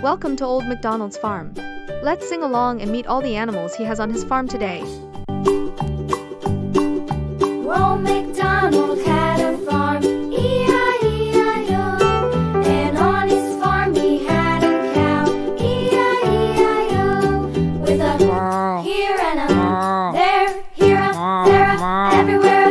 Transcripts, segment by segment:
Welcome to Old MacDonald's farm. Let's sing along and meet all the animals he has on his farm today. Old MacDonald had a farm, E-I-E-I-O. And on his farm he had a cow, E-I-E-I-O. With a here and a there, here a there, a everywhere.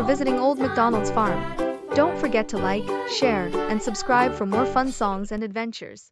for visiting Old MacDonald's farm. Don't forget to like, share, and subscribe for more fun songs and adventures.